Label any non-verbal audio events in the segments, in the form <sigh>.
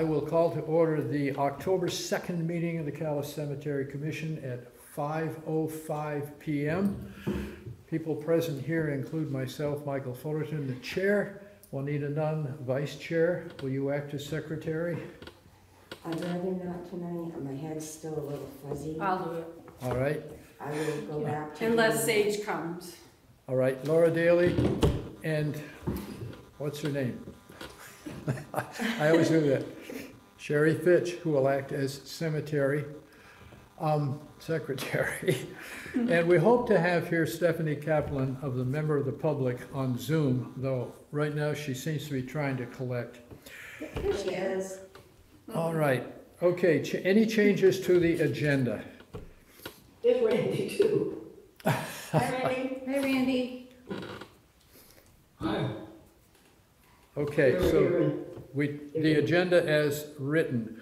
I will call to order the October 2nd meeting of the Calais Cemetery Commission at 5:05 PM. People present here include myself, Michael Fullerton, the chair, Juanita Nunn, vice chair. Will you act as secretary? I'd rather not tonight, my head's still a little fuzzy. I'll do it, All right, I will go back to. unless doing- Sage comes. all right, Laura Daly, and what's her name? <laughs> I always do that. Sherry Fitch, who will act as cemetery um, <laughs> secretary. And we hope to have here Stephanie Kaplan of the Member of the Public on Zoom, though right now she seems to be trying to collect. Here she is. All right, okay, ch- any changes to the agenda? It's Randy too. <laughs> Hi, Randy. Hey, Randy. Hi. Okay, so we, the agenda as written.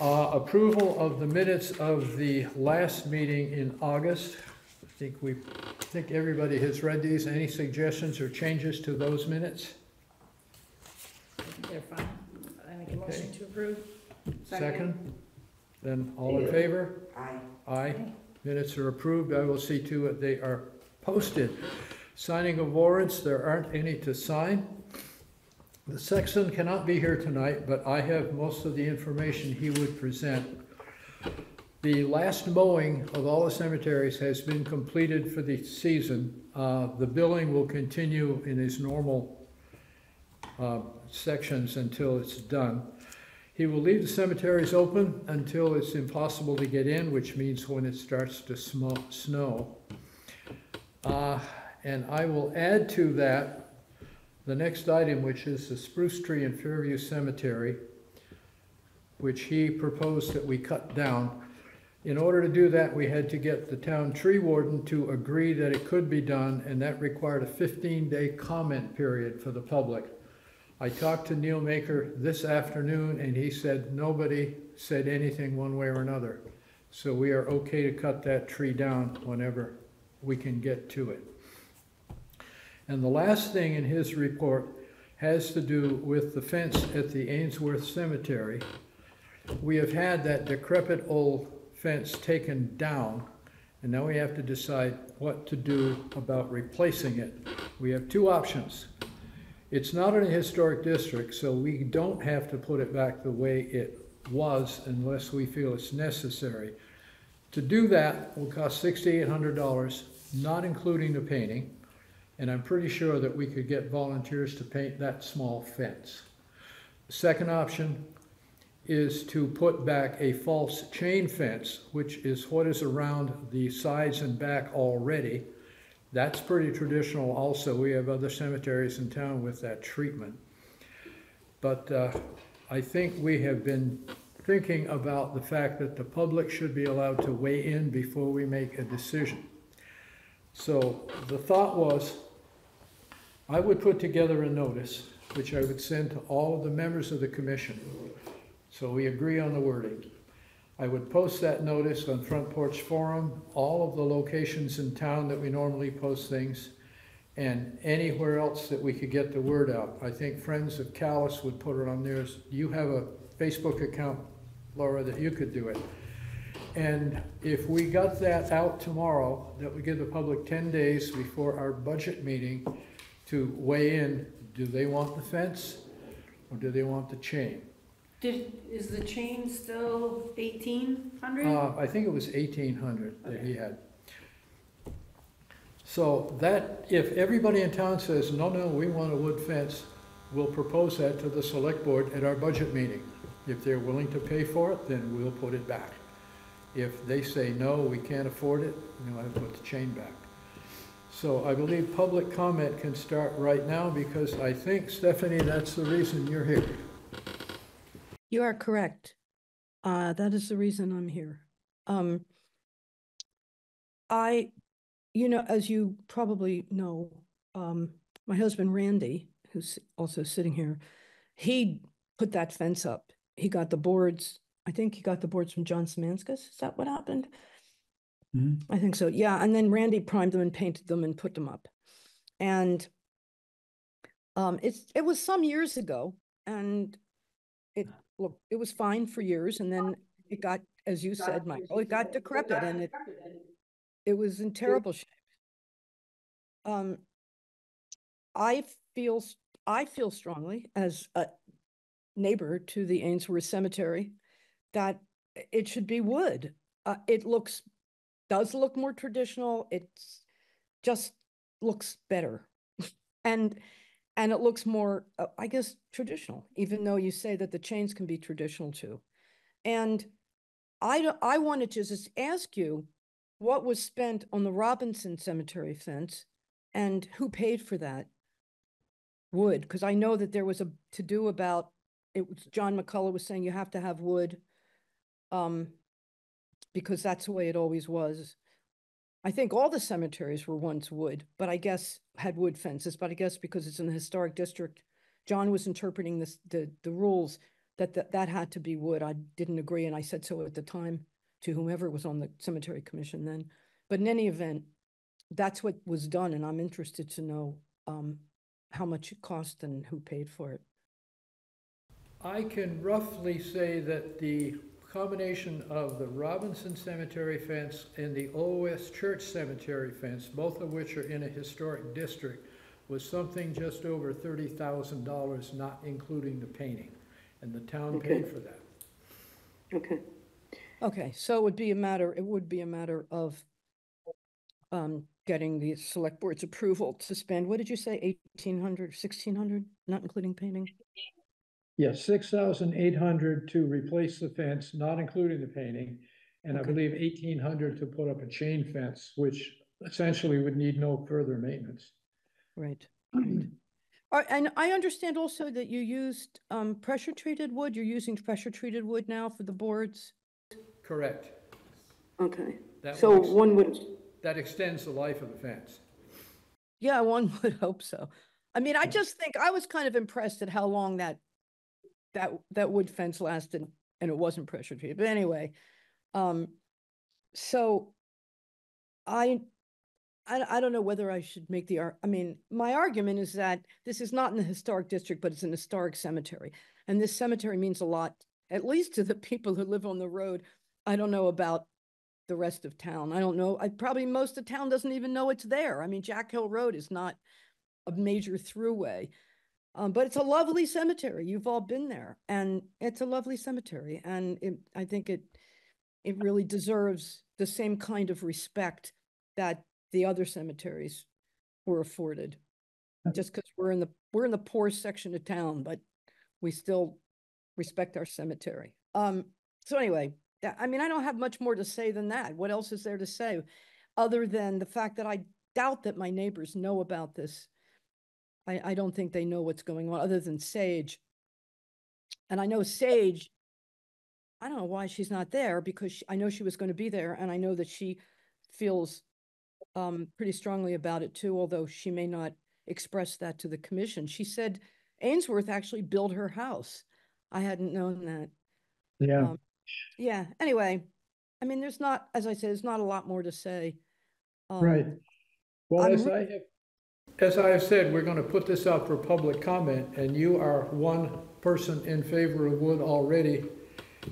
Uh, Approval of the minutes of the last meeting in August. I think we, I think everybody has read these. Any suggestions or changes to those minutes? They're fine. I make a motion to approve. Second? Then all in favor? Aye. Aye. Minutes are approved. I will see to it they are posted. Signing of warrants, there aren't any to sign. The sexton cannot be here tonight, but I have most of the information he would present. The last mowing of all the cemeteries has been completed for the season. Uh, The billing will continue in its normal uh, sections until it's done. He will leave the cemeteries open until it's impossible to get in, which means when it starts to snow. Uh, And I will add to that the next item, which is the spruce tree in Fairview Cemetery, which he proposed that we cut down. In order to do that, we had to get the town tree warden to agree that it could be done, and that required a 15-day comment period for the public. I talked to Neil Maker this afternoon, and he said nobody said anything one way or another. So we are okay to cut that tree down whenever we can get to it. And the last thing in his report has to do with the fence at the Ainsworth Cemetery. We have had that decrepit old fence taken down, and now we have to decide what to do about replacing it. We have two options. It's not in a historic district, so we don't have to put it back the way it was unless we feel it's necessary. To do that will cost sixty-eight hundred dollars, not including the painting, and I'm pretty sure that we could get volunteers to paint that small fence. Second option is to put back a false chain fence, which is what is around the sides and back already. That's pretty traditional also. We have other cemeteries in town with that treatment. But uh, I think we have been thinking about the fact that the public should be allowed to weigh in before we make a decision. So the thought was, I would put together a notice, which I would send to all of the members of the commission. So we agree on the wording. I would post that notice on Front Porch Forum, all of the locations in town that we normally post things, and anywhere else that we could get the word out. I think Friends of Calais would put it on theirs. You have a Facebook account, Laura, that you could do it. And if we got that out tomorrow, that would give the public ten days before our budget meeting to weigh in, do they want the fence or do they want the chain? Did, is the chain still eighteen hundred? Uh, I think it was eighteen hundred that he had. So that, if everybody in town says, no, no, we want a wood fence, we'll propose that to the select board at our budget meeting. If they're willing to pay for it, then we'll put it back. If they say, no, we can't afford it, we'll have to put the chain back. So I believe public comment can start right now because I think, Stephanie, that's the reason you're here. You are correct. Uh, that is the reason I'm here. Um, I, you know, as you probably know, um, my husband Randy, who's also sitting here, he put that fence up. He got the boards. I think he got the boards from John Samanskas. Is that what happened? I think so. Yeah. And then Randy primed them and painted them and put them up. And um, it's, it was some years ago and it, look, it was fine for years and then it got, as you said, Michael, it got decrepit and it, it was in terrible shape. Um, I feel, I feel strongly as a neighbor to the Ainsworth Cemetery that it should be wood. Uh, it looks, does look more traditional. It's just looks better. <laughs> And, and it looks more, uh, I guess, traditional, even though you say that the chains can be traditional too. And I, I wanted to just ask you, what was spent on the Robinson Cemetery fence and who paid for that? Wood, because I know that there was a to-do about, it was, John McCullough was saying you have to have wood. Um, because that's the way it always was. I think all the cemeteries were once wood, but I guess had wood fences, but I guess because it's in the historic district, John was interpreting this, the, the rules that, that, that had to be wood. I didn't agree, and I said so at the time to whomever was on the cemetery commission then. But in any event, that's what was done, and I'm interested to know, um, how much it cost and who paid for it. I can roughly say that the combination of the Robinson Cemetery fence and the OS Church Cemetery fence, both of which are in a historic district, was something just over thirty thousand dollars, not including the painting. And the town paid for that. Okay. Okay, so it would be a matter, it would be a matter of um, getting the select board's approval to spend, what did you say, eighteen hundred, sixteen hundred, not including painting? Yes, six thousand eight hundred to replace the fence, not including the painting. And I Okay. believe eighteen hundred to put up a chain fence, which essentially would need no further maintenance. Right. right. And I understand also that you used um, pressure treated wood, you're using pressure treated wood now for the boards? Correct. Okay, That so would ex- one would, That extends the life of the fence. yeah, one <laughs> would hope so. I mean, I just think, I was kind of impressed at how long that, that, that wood fence lasted and it wasn't pressure treated, but anyway. Um, so I, I, I don't know whether I should make the, I mean, my argument is that this is not in the historic district, but it's an historic cemetery. And this cemetery means a lot, at least to the people who live on the road. I don't know about the rest of town. I don't know. I probably most of town doesn't even know it's there. I mean, Jack Hill Road is not a major throughway. Um, but it's a lovely cemetery. You've all been there and it's a lovely cemetery. And it, I think it, it really deserves the same kind of respect that the other cemeteries were afforded. Just because we're in the, we're in the poor section of town, but we still respect our cemetery. Um, so anyway, I mean, I don't have much more to say than that. What else is there to say? Other than the fact that I doubt that my neighbors know about this. I, I don't think they know what's going on, other than Sage. And I know Sage, I don't know why she's not there, because she- I know she was going to be there, and I know that she feels um, pretty strongly about it too, although she may not express that to the commission. She said Ainsworth actually built her house. I hadn't known that. Yeah. Um, Yeah, anyway, I mean, there's not, as I said, there's not a lot more to say. Um, Right. Well, I'm as I have, as I have said, we're gonna put this out for public comment, and you are one person in favor of wood already.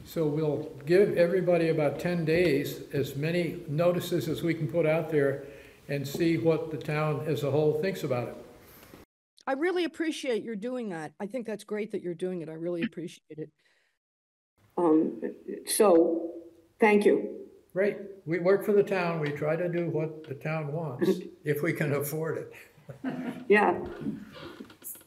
So we'll give everybody about ten days, as many notices as we can put out there, and see what the town as a whole thinks about it. I really appreciate your doing that. I think that's great that you're doing it. I really appreciate it. Um, so, thank you. Great, we work for the town, we try to do what the town wants, <laughs> if we can afford it. Yeah.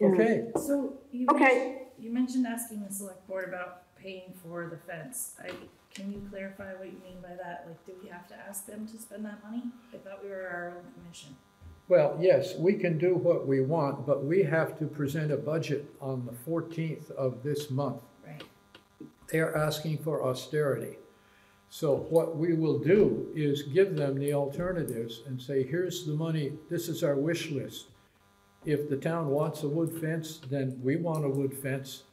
Okay, So you Okay. mentioned, you mentioned asking the select board about paying for the fence. I, can you clarify what you mean by that? Like, do we have to ask them to spend that money? I thought we were our own commission. well, yes, we can do what we want, but we have to present a budget on the fourteenth of this month. Right. They're asking for austerity. So what we will do is give them the alternatives and say, here's the money, this is our wish list. If the town wants a wood fence, then we want a wood fence.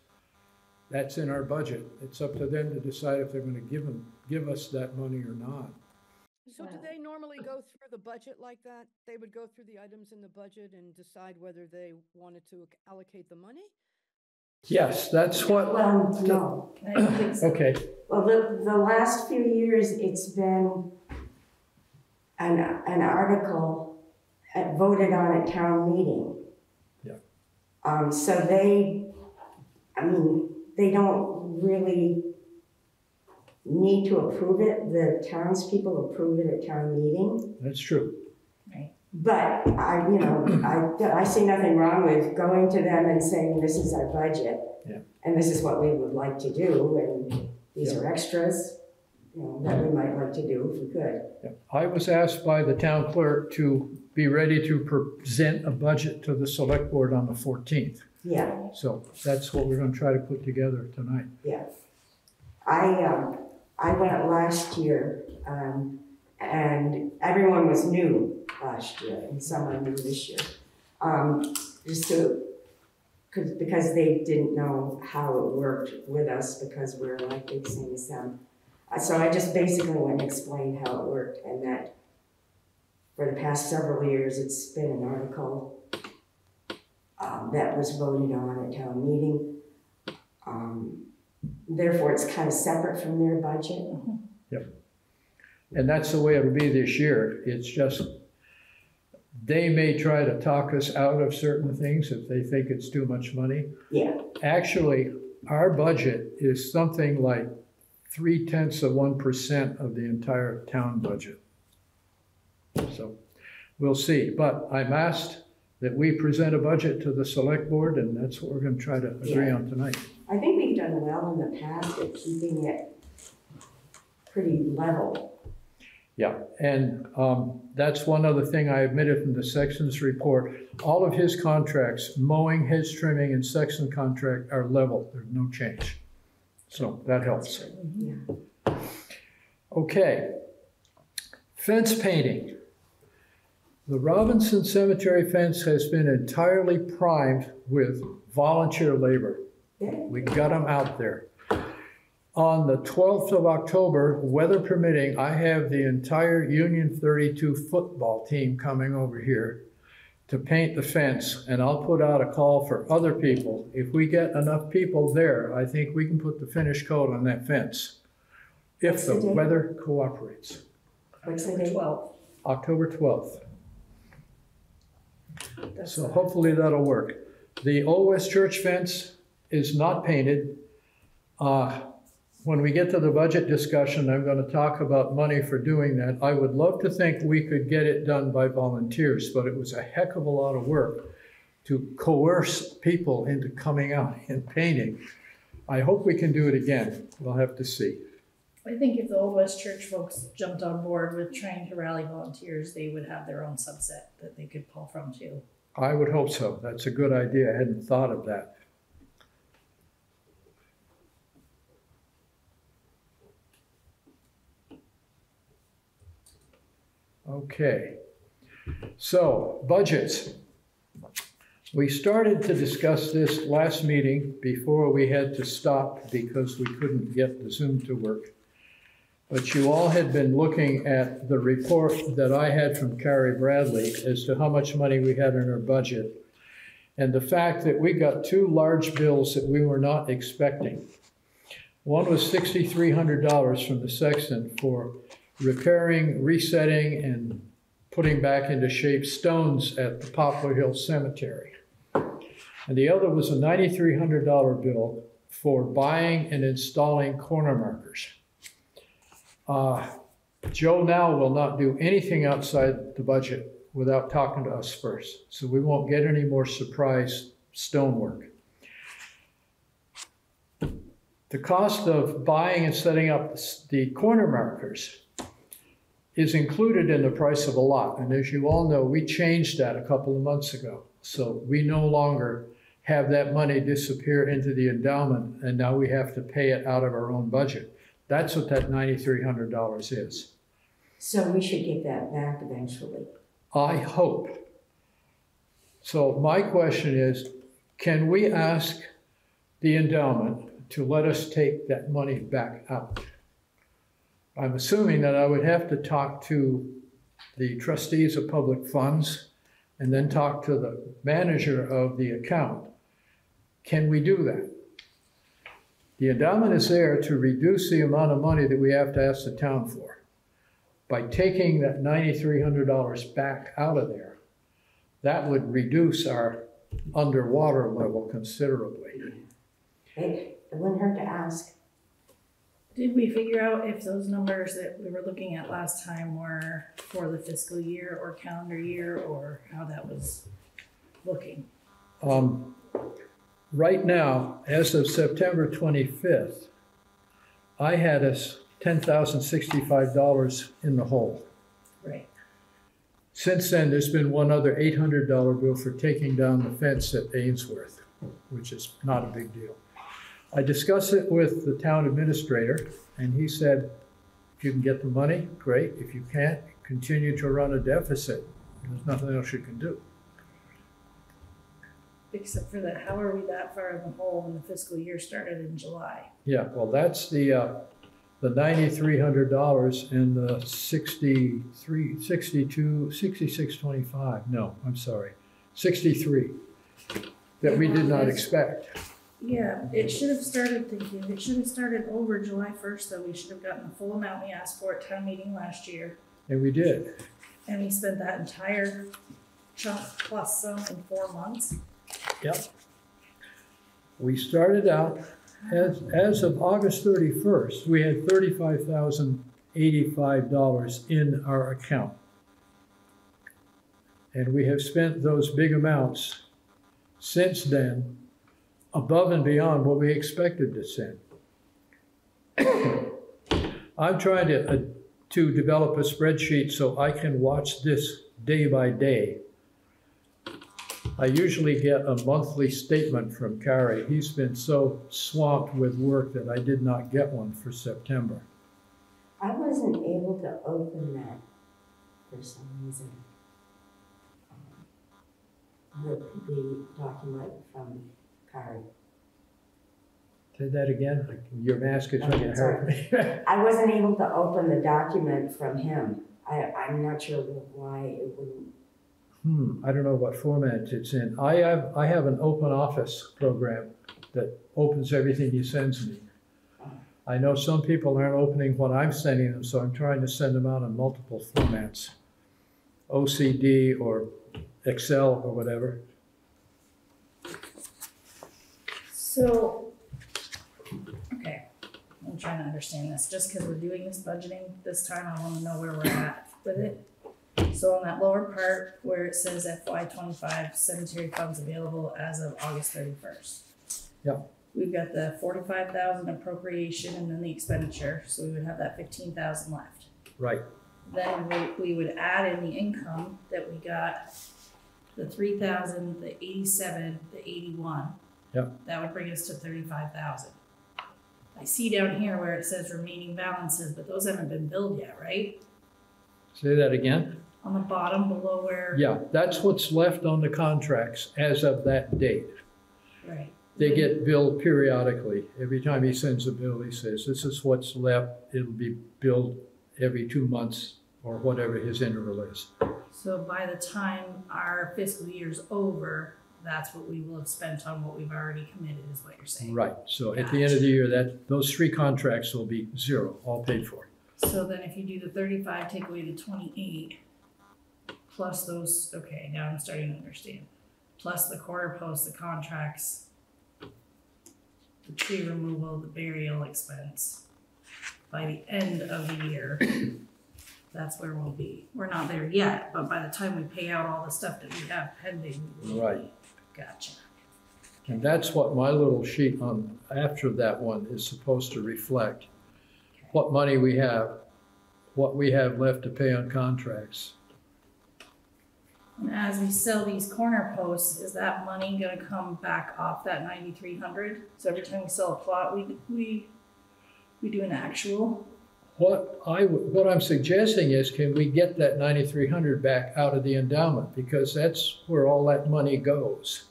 That's in our budget. It's up to them to decide if they're gonna give them, give us that money or not. So do they normally go through the budget like that? They would go through the items in the budget and decide whether they wanted to allocate the money? Yes, that's what, Well, no. I think <coughs> okay, Well, the, the last few years, it's been an, an article uh, voted on at town meeting. Yeah. Um, so they, I mean, they don't really need to approve it. The townspeople approve it at town meeting. that's true. But I, you know, <clears throat> I, I see nothing wrong with going to them and saying, this is our budget. Yeah. And this is what we would like to do, and these are extras, you know, that we might like to do if we could. I was asked by the town clerk to be ready to present a budget to the select board on the fourteenth. Yeah, So that's what we're gonna try to put together tonight. yeah. I, um, I went last year, um, and everyone was new last year, and some are new this year. Um, just to, cause, because they didn't know how it worked with us, because we're like big same as them. Uh, So I just basically went and explained how it worked, and that for the past several years, it's been an article um, that was voted on at town meeting. Um, Therefore, it's kind of separate from their budget. And that's the way it'll be this year. It's just, they may try to talk us out of certain things if they think it's too much money. Yeah, Actually, our budget is something like three tenths of one percent of the entire town budget. So, we'll see. But I'm asked that we present a budget to the select board, and that's what we're gonna try to agree on tonight. I think we've done well in the past at keeping it pretty level. Yeah, and um, that's one other thing I omitted from the Sexton's report. All of his contracts, mowing, hedge trimming, and Sexton contract are level. There's no change. So that helps. Yeah. Okay. Fence painting. The Robinson Cemetery fence has been entirely primed with volunteer labor. We got them out there. On the 12th of October, weather permitting, I have the entire Union 32 football team coming over here to paint the fence, and I'll put out a call for other people. If we get enough people there, I think we can put the finish coat on that fence, if the What's the date? weather cooperates. What's the date? October 12th. That's So hopefully that'll work. The Old West Church fence is not painted. Uh, When we get to the budget discussion, I'm gonna talk about money for doing that. I would love to think we could get it done by volunteers, but it was a heck of a lot of work to coerce people into coming out and painting. I hope we can do it again. We'll have to see. I think if the Old West Church folks jumped on board with trying to rally volunteers, they would have their own subset that they could pull from too. I would hope so. That's a good idea. I hadn't thought of that. Okay. So, budgets. We started to discuss this last meeting before we had to stop because we couldn't get the Zoom to work. But you all had been looking at the report that I had from Carrie Bradley as to how much money we had in our budget. And the fact that we got two large bills that we were not expecting. One was sixty-three hundred dollars from the sexton for repairing, resetting, and putting back into shape stones at the Poplar Hill Cemetery. And the other was a ninety-three hundred dollar bill for buying and installing corner markers. Uh, Joe now will not do anything outside the budget without talking to us first. So we won't get any more surprise stonework. The cost of buying and setting up the corner markers is included in the price of a lot. And as you all know, we changed that a couple of months ago. So we no longer have that money disappear into the endowment and now we have to pay it out of our own budget. That's what that ninety-three hundred dollars is. So we should get that back eventually. I hope. So my question is, can we ask the endowment to let us take that money back out? I'm assuming that I would have to talk to the trustees of public funds and then talk to the manager of the account. Can we do that? The endowment is there to reduce the amount of money that we have to ask the town for. By taking that ninety-three hundred dollars back out of there, that would reduce our underwater level considerably. It wouldn't hurt to ask. Did we figure out if those numbers that we were looking at last time were for the fiscal year or calendar year or how that was looking? Um, right now, as of September twenty-fifth, I had us ten thousand sixty-five dollars in the hole. Right. Since then, there's been one other eight hundred dollar bill for taking down the fence at Ainsworth, which is not a big deal. I discussed it with the town administrator, and he said, if you can get the money, great. If you can't, continue to run a deficit. There's nothing else you can do. Except for that, how are we that far in the hole when the fiscal year started in July? Yeah, well, that's the, uh, the ninety-three hundred dollars and the sixty-three, sixty-two, sixty-six twenty-five, no, I'm sorry, sixty-three, that we did not expect. Yeah, it should have started thinking, it should have started over July first, though. We should have gotten the full amount we asked for at town meeting last year. And we did. And we spent that entire chunk plus some in four months. Yep. We started out, as, as of August thirty-first, we had thirty-five thousand eighty-five dollars in our account. And we have spent those big amounts since then, above and beyond what we expected to spend. <coughs> I'm trying to, uh, to develop a spreadsheet so I can watch this day by day. I usually get a monthly statement from Carrie. He's been so swamped with work that I did not get one for September. I wasn't able to open that for some reason. Um, The, the document from Kari. Say that again? Your mask is it hard for me. <laughs> I wasn't able to open the document from him. I, I'm not sure why it wouldn't. Hmm, I don't know what format it's in. I have, I have an open office program that opens everything he sends me. I know some people aren't opening what I'm sending them, so I'm trying to send them out in multiple formats. OCD or Excel or whatever. So, okay, I'm trying to understand this, just because we're doing this budgeting this time, I wanna know where we're at with it. So on that lower part where it says FY twenty-five cemetery funds available as of August thirty-first. Yep. We've got the forty-five thousand appropriation and then the expenditure, so we would have that fifteen thousand left. Right, Then we, we would add in the income that we got, the three thousand, the eighty-seven, the eighty-one. Yep. That would bring us to thirty-five thousand. I see down here where it says remaining balances, but those haven't been billed yet, right? say that again? On the bottom below where. Yeah, that's what's left on the contracts as of that date. Right. They get billed periodically. Every time he sends a bill, he says, this is what's left. It'll be billed every two months or whatever his interval is. So by the time our fiscal year's over, that's what we will have spent on what we've already committed, is what you're saying. Right, so at the end of the year, that, those three contracts will be zero, all paid for. So then if you do the thirty-five, take away the twenty-eight, plus those, okay, now I'm starting to understand. Plus the quarter post, the contracts, the tree removal, the burial expense. By the end of the year, <coughs> that's where we'll be. We're not there yet, but by the time we pay out all the stuff that we have pending, we will be. Right. Gotcha. And that's what my little sheet on, after that one is supposed to reflect. What money we have, what we have left to pay on contracts. And as we sell these corner posts, is that money gonna come back off that ninety-three hundred? So every time we sell a plot, we, we, we do an actual? What I, what I'm suggesting is, can we get that ninety-three hundred back out of the endowment? Because that's where all that money goes.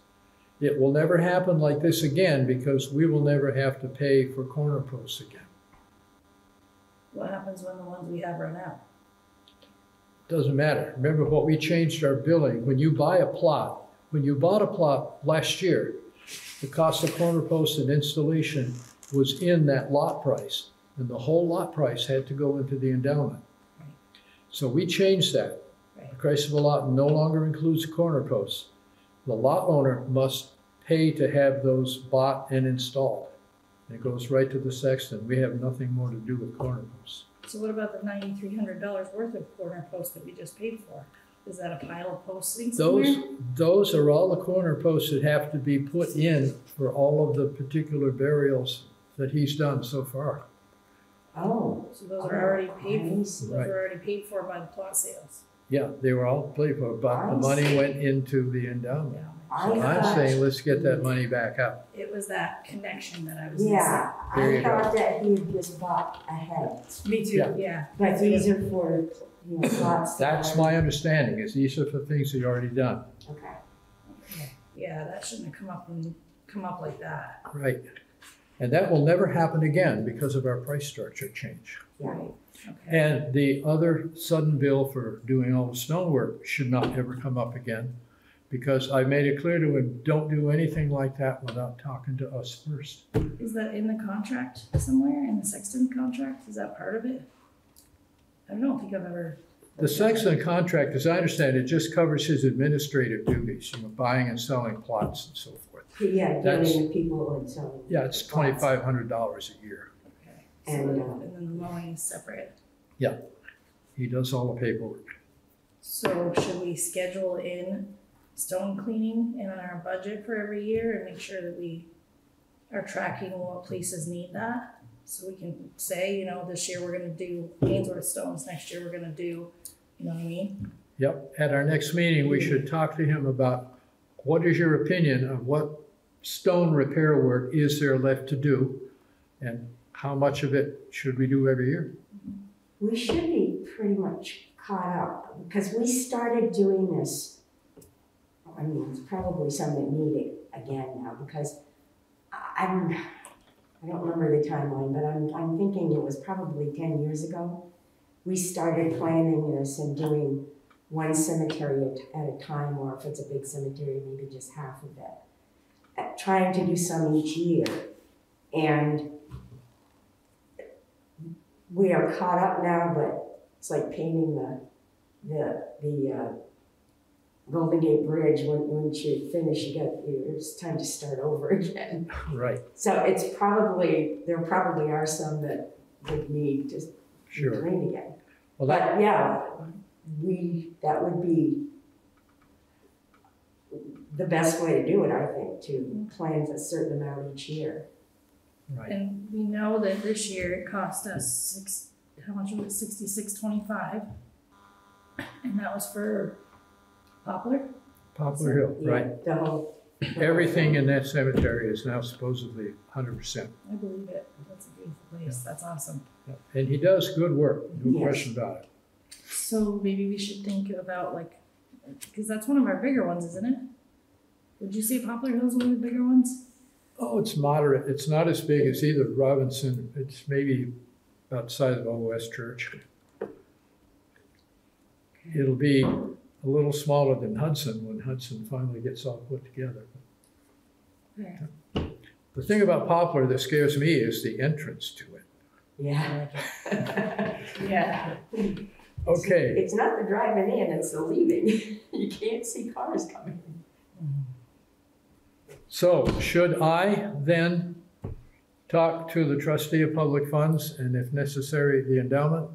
It will never happen like this again, because we will never have to pay for corner posts again. What happens when the ones we have run out? Doesn't matter. Remember what we changed our billing. When you buy a plot, when you bought a plot last year, the cost of corner posts and installation was in that lot price, and the whole lot price had to go into the endowment. Right. So we changed that. Right. The price of a lot no longer includes corner posts. The lot owner must pay to have those bought and installed. It goes right to the sexton. We have nothing more to do with corner posts. So what about the ninety-three hundred dollars worth of corner posts that we just paid for? Is that a pile of somewhere? Those, those are all the corner posts that have to be put in for all of the particular burials that he's done so far. Oh. So those are already paid for, I those see. Right. are already paid for by the plot sales. Yeah, they were all paid for, but the money went into the endowment. Yeah. I So I'm thought- saying, let's get that money back up. It was that connection that I was missing. Yeah, There you I go. thought that he had just bought ahead, Me too, Yeah. yeah. but these are for, you know, lots. that That's are- my understanding, is these are the things that you already done. Okay. Yeah, that shouldn't have come up and come up like that. Right. And that will never happen again because of our price structure change. Yeah. Okay. And the other sudden bill for doing all the stonework should not ever come up again. Because I made it clear to him, don't do anything like that without talking to us first. Is that in the contract somewhere, in the Sexton contract? Is that part of it? I don't think I've ever, The Sexton contract, as I understand it, just covers his administrative duties, you know, buying and selling plots and so forth. Yeah, That's- dealing with people and so. Yeah, it's twenty-five hundred dollars a year. okay. So, And, then- uh, and then the mowing is separate. Yeah. He does all the paperwork. So should we schedule in stone cleaning in our budget for every year and make sure that we are tracking what places need that? So we can say, you know, this year we're gonna do Ainsworth stones, next year we're gonna do, you know what I mean? Yep, at our next meeting, we should talk to him about what is your opinion of what stone repair work is there left to do? And how much of it should we do every year? We should be pretty much caught up, because we started doing this. I mean, it's probably some that need it again now, because I'm, I don't remember the timeline, but I'm, I'm thinking it was probably ten years ago. We started planning this and doing one cemetery at, at a time, or if it's a big cemetery, maybe just half of it. Trying to do some each year, and we are caught up now, but it's like painting the, the, the, uh, Golden Gate Bridge, when, once you finish, you get, it's time to start over again. <laughs> Right, So it's probably, there probably are some that would need to sure. cleaned again. Well, that, But yeah, we, that would be the best way to do it, I think, to plan a certain amount each year. right, And we know that this year it cost us six, how much was it, sixty-six twenty-five? And that was for Poplar? Poplar Hill, Yeah, right. The whole. Everything in that cemetery is now supposedly hundred percent. I believe it. That's a beautiful place. That's awesome. And he does good work, no Yes. question about it. So maybe we should think about like, because that's one of our bigger ones, isn't it? Would you say Poplar Hill's one of the bigger ones? Oh, it's moderate. It's not as big as either Robinson. It's maybe about the size of OS Church. It'll be a little smaller than Hudson when Hudson finally gets all put together. Okay. The thing about Poplar that scares me is the entrance to it. Yeah. <laughs> Yeah. Okay, It's not the driving in, it's the leaving. <laughs> You can't see cars coming. so should I then talk to the trustee of public funds and if necessary, the endowment?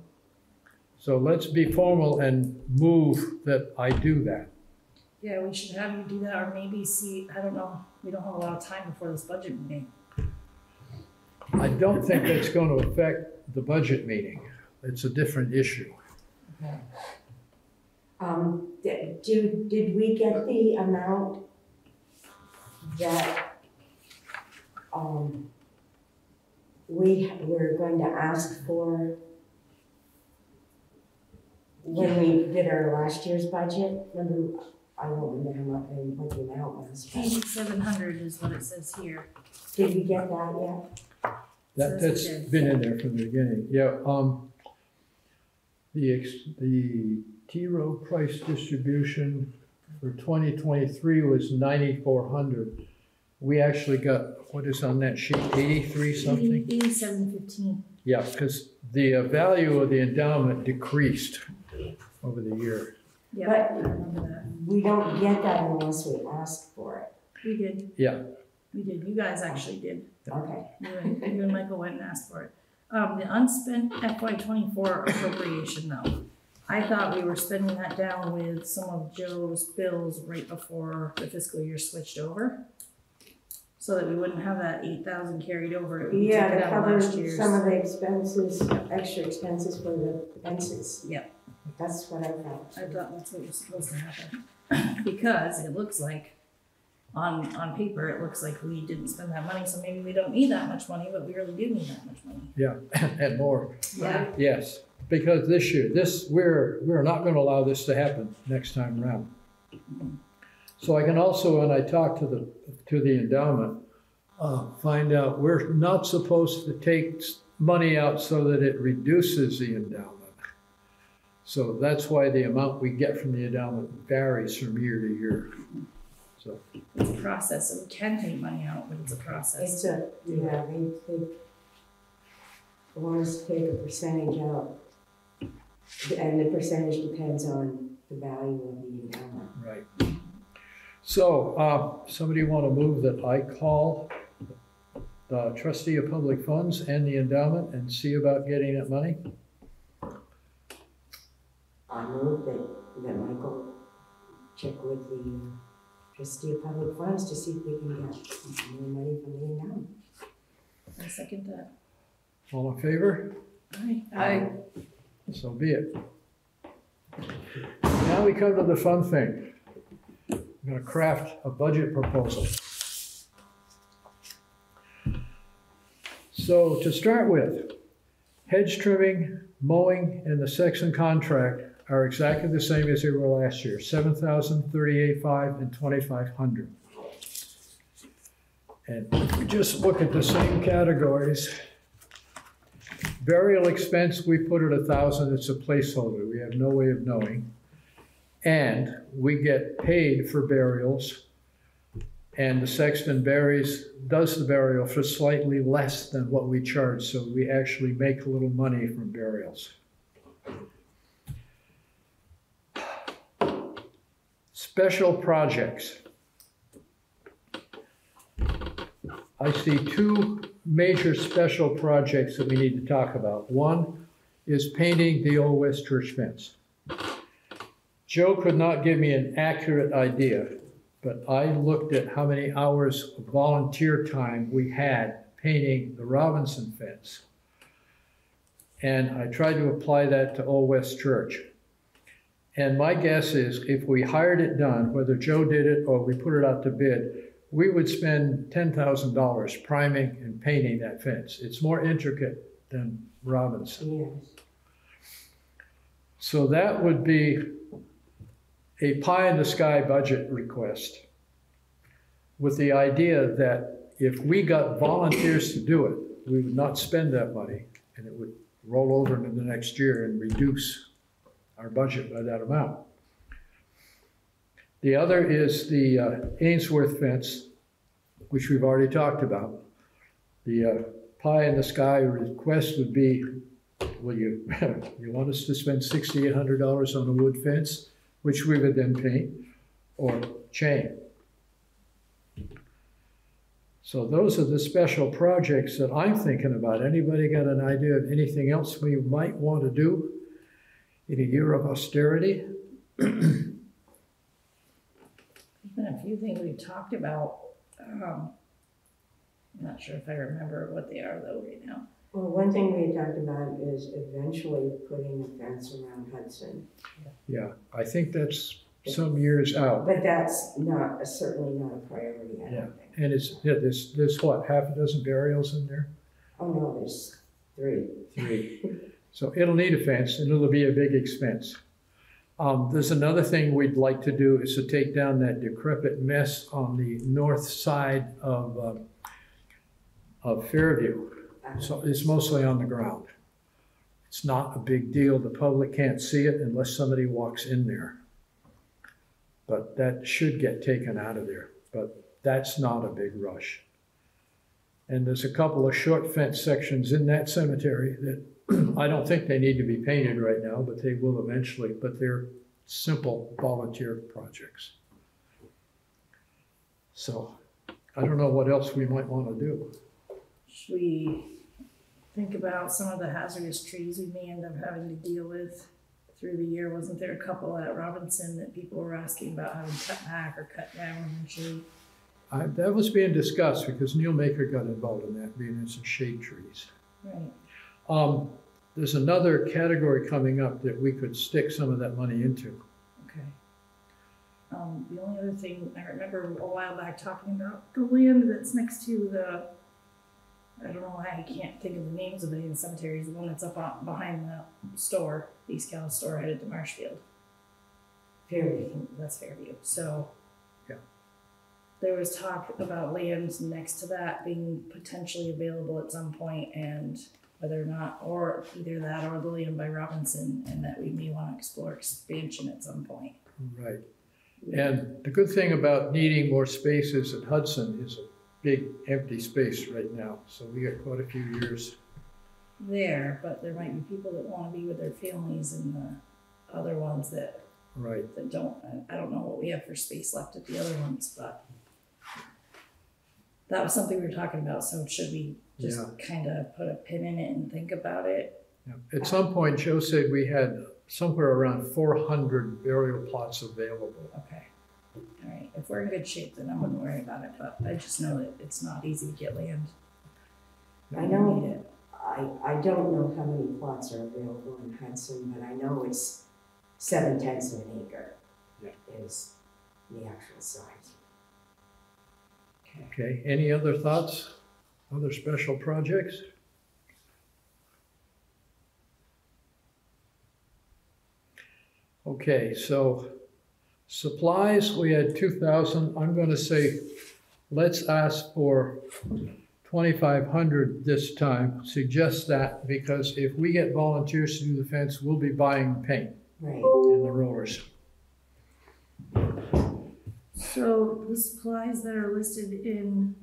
So let's be formal and move that I do that. Yeah, we should have you do that or maybe see, I don't know, we don't have a lot of time before this budget meeting. I don't think that's going to affect the budget meeting. It's a different issue. Um, did, do, did we get the amount that, um, we were going to ask for when we did our last year's budget? Remember, I don't remember what, the- what the amount was, but Eighty-seven hundred is what it says here. did we get that yet? That, Says that's it did. been in there from the beginning. Yeah, um, the, ex- the T. Rowe Price distribution for twenty twenty-three was ninety-four hundred. we actually got, what is on that sheet, eighty-three something? Eighty-seven fifteen. Yeah, because the uh, value of the endowment decreased over the year. Yeah, But- I remember that. We don't get that unless we ask for it. We did. Yeah. We did. You guys actually did. Okay. You and, you and Michael went and asked for it. Um, the unspent FY twenty-four appropriation though. I thought we were spending that down with some of Joe's bills right before the fiscal year switched over. So that we wouldn't have that eight thousand carried over. We took Yeah, it to out of cover last year's. some of the expenses, extra expenses for the fences. Yep. That's what I thought. I thought that's what was supposed to happen. <coughs> Because it looks like, on, on paper, it looks like we didn't spend that money, so maybe we don't need that much money, but we really do need that much money. Yeah, <laughs> and more. Yeah. Yes, because this year, this, we're, we're not gonna allow this to happen next time around. So I can also, when I talk to the, to the endowment, uh, find out, we're not supposed to take s- money out so that it reduces the endowment. So that's why the amount we get from the endowment varies from year to year. So, It's a process, so we can take money out, but it's a process. It's a, yeah, they, they want us to take a percentage out. And the percentage depends on the value of the endowment. right. So, uh, somebody wanna move that I call the trustee of public funds and the endowment and see about getting that money? I move that, that Michael check with the trustee of public funds to see if we can get more money from the endowment. I second that. All in favor? Aye. Aye. So be it. Now we come to the fun thing. I'm gonna craft a budget proposal. So to start with, hedge trimming, mowing, and the sexton contract are exactly the same as they were last year, seven thousand, thirty-eight five, and twenty-five hundred. And if we just look at the same categories, Burial expense, we put at a thousand, it's a placeholder, we have no way of knowing. And we get paid for burials. And the sexton buries, does the burial for slightly less than what we charge, so we actually make a little money from burials. Special projects. I see two major special projects that we need to talk about. One is painting the old West Church fence. Joe could not give me an accurate idea, but I looked at how many hours of volunteer time we had painting the Robinson fence. And I tried to apply that to Old West Church. And my guess is if we hired it done, whether Joe did it or we put it out to bid, we would spend ten thousand dollars priming and painting that fence. It's more intricate than Robinson. Yes. So that would be a pie in the sky budget request with the idea that if we got volunteers to do it, we would not spend that money and it would roll over into the next year and reduce our budget by that amount. The other is the uh, Ainsworth fence, which we've already talked about. The uh, pie in the sky request would be, will you, <laughs> you want us to spend sixty-eight hundred dollars on a wood fence, which we would then paint, or chain? So those are the special projects that I'm thinking about. Anybody got an idea of anything else we might want to do in a year of austerity? There's a few things we've talked about. Um, I'm not sure if I remember what they are though right now. Well, one thing we talked about is eventually putting a fence around Hudson. Yeah, I think that's some years out. But that's not, certainly not a priority, I Yeah. don't think. And it's, yeah, there's, there's what, half a dozen burials in there? Oh, no, there's three. Three. <laughs> So it'll need a fence and it'll be a big expense. Um, there's another thing we'd like to do is to take down that decrepit mess on the north side of, uh, of Fairview. So it's mostly on the ground. It's not a big deal. The public can't see it unless somebody walks in there. But that should get taken out of there. But that's not a big rush. And there's a couple of short fence sections in that cemetery that I don't think they need to be painted right now, but they will eventually, but they're simple volunteer projects. So I don't know what else we might want to do. Should we think about some of the hazardous trees we may end up having to deal with through the year? Wasn't there a couple at Robinson that people were asking about having cut back or cut down eventually? I, that was being discussed because Neil Maker got involved in that, being in some shade trees. Right, Um, there's another category coming up that we could stick some of that money into. okay. Um, the only other thing, I remember a while back talking about the land that's next to the, I don't know why I can't think of the names of any of the cemeteries, the one that's up on, behind the store, the East Cal store headed to Marshfield. Fairview. That's Fairview, so. Yeah. There was talk about land next to that being potentially available at some point and whether or not, or either that or the land by Robinson and that we may wanna explore expansion at some point. Right. And the good thing about needing more spaces at Hudson is a big empty space right now. So we got quite a few years. There, but there might be people that wanna be with their families and the other ones that, Right. that don't, I- I don't know what we have for space left at the other ones, but. That was something we were talking about, so should we just kinda put a pin in it and think about it? Yeah. At some point, Joe said we had somewhere around four hundred burial plots available. Okay. Alright, if we're in good shape, then I wouldn't worry about it, but I just know that it's not easy to get land. I know, need it. I, I don't know how many plots are available in Hudson, but I know it's seven tenths of an acre. Yeah. Is the actual size. Okay, any other thoughts? Other special projects? Okay, so supplies, we had two thousand, I'm gonna say, let's ask for twenty-five hundred this time. Suggest that, because if we get volunteers to do the fence, we'll be buying paint Right. and the rollers. So the supplies that are listed in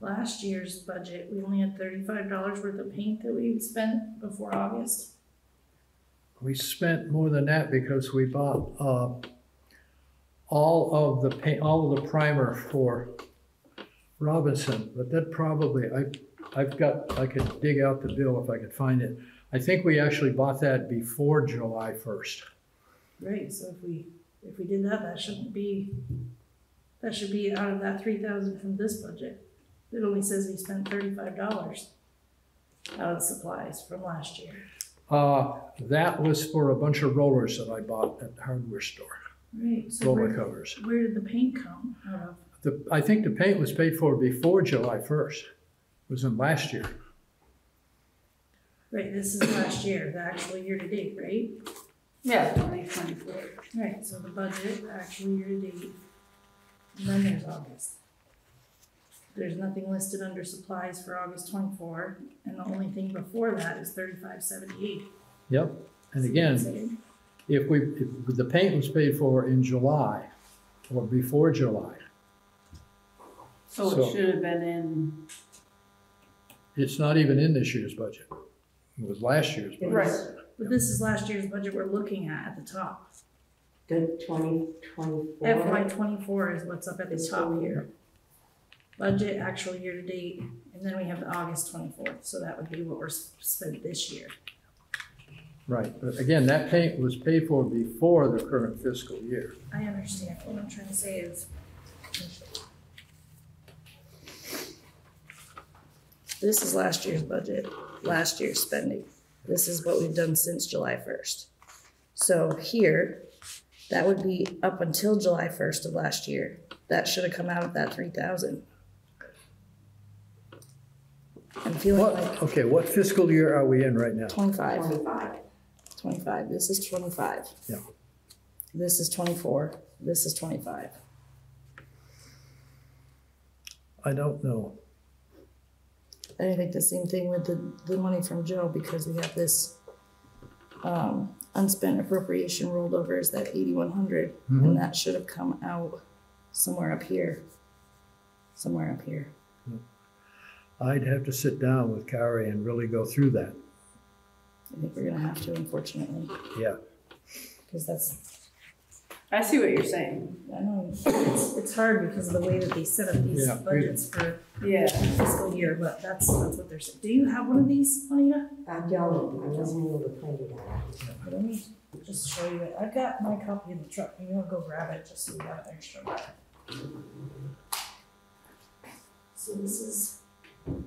last year's budget, we only had thirty-five dollars worth of paint that we spent before August. We spent more than that because we bought, uh, all of the paint, all of the primer for Robinson, but that probably, I, I've got, I could dig out the bill if I could find it. I think we actually bought that before July first. Right, so if we, if we did that, that shouldn't be, that should be out of that three thousand from this budget. It only says we spent thirty-five dollars out of supplies from last year. Uh, that was for a bunch of rollers that I bought at the hardware store, Right, so roller where, covers. where did the paint come out of? The, I think the paint was paid for before July first, was in last year. Right, this is last year, the actual year-to-date, right? Yeah, twenty twenty-four. Right, so the budget, actual year-to-date, and then there's August. There's nothing listed under supplies for August twenty-four, and the only thing before that is thirty-five seventy-eight. Yep, and again, if we, if the paint was paid for in July or before July, So So- it should have been in, it's not even in this year's budget. It was last year's budget. was But this is last year's budget we're looking at at the top. the twenty twenty-four. FY twenty-four is what's up at the Fiscal top year. here. Budget, actual year-to-date, and then we have the August twenty-fourth, so that would be what we're s- spent this year. Right, but again, that paint was paid for before the current fiscal year. I understand, what I'm trying to say is. This is last year's budget, last year's spending. This is what we've done since July first. So here, that would be up until July first of last year. That should have come out of that three thousand. I'm feeling What, like okay, what fiscal year are we in right now? twenty-five. Twenty-five. 25, this is 25. Yeah. This is 24, this is 25. I don't know. And I think the same thing with the, the money from Joe, because we have this um, unspent appropriation rolled over is that 8,100, Mhm. and that should have come out somewhere up here. somewhere up here. I'd have to sit down with Carrie and really go through that. I think we're gonna have to, unfortunately, Yeah. because that's, I see what you're saying. I know, it's, it's hard because of the way that they set up these Yeah, we- budgets for Yeah. fiscal year, but that's, that's what they're saying. Do you have one of these, Juanita? I don't, I wasn't able to print it out. Let me just show you it. I've got my copy in the truck. You wanna go grab it just so we have an extra. So this is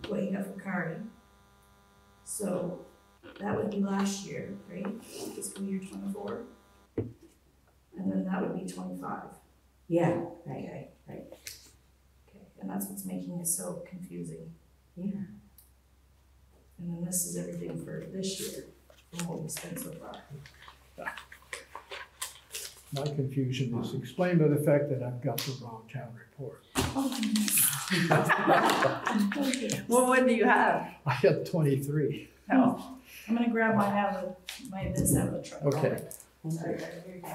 what you got from Carney. So that would be last year, right? Fiscal year twenty-four. And then that would be twenty-five. Yeah, right, Okay. right. Okay, and that's what's making it so confusing. yeah. And then this is everything for this year, from what we spent so far. My confusion is explained by the fact that I've got the wrong town report. Oh, goodness. Well, what do you have? I have twenty-three. Oh, I'm gonna grab mine out of my, this out of the truck. Okay. Sorry, guys, here you go.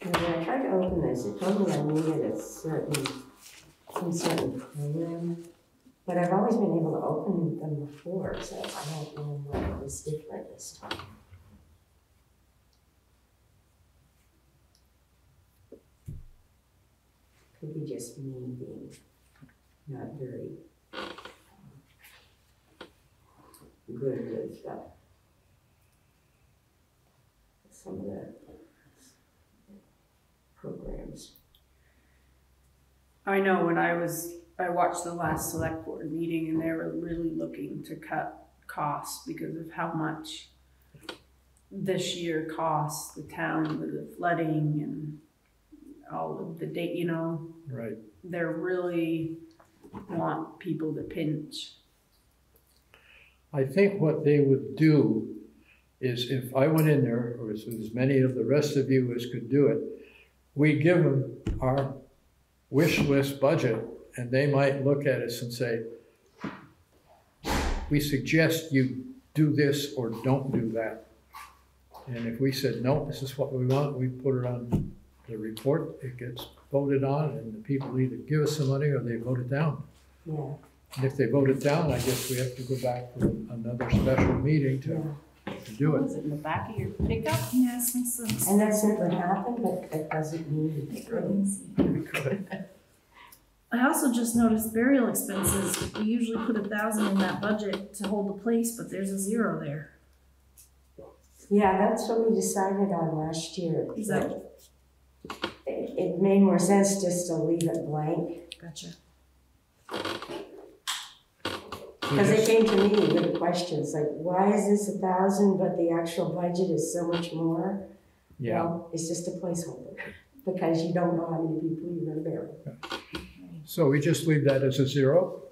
And when I tried to open this, it told me I needed a certain, some certain program. But I've always been able to open them before, so I don't know what was different this time. Could be just me being not very um, good with uh, some of the programs. I know when I was, I watched the last select board meeting and they were really looking to cut costs because of how much this year costs the town with the flooding and all of the date, you know, Right. they're really want people to pinch. I think what they would do is if I went in there, or as, as many of the rest of you as could do it, we give them our wish list budget, and they might look at us and say, we suggest you do this or don't do that. And if we said, no, this is what we want, we put it on the report, it gets voted on, and the people either give us the money or they vote it down. Yeah, And if they vote it down, I guess we have to go back for another special meeting yeah. to, to do it. Was it in the back of your pickup? Yes, my son's. And that's never happened, but that doesn't mean it's good. <laughs> I also just noticed burial expenses, we usually put a thousand in that budget to hold the place, but there's a zero there. Yeah, that's what we decided on last year. Is that, It, it made more sense just to leave it blank, gotcha. because they came to me with questions, like, why is this a thousand, but the actual budget is so much more? Yeah, Well, it's just a placeholder, because you don't know how many people you're gonna bury. So we just leave that as a zero?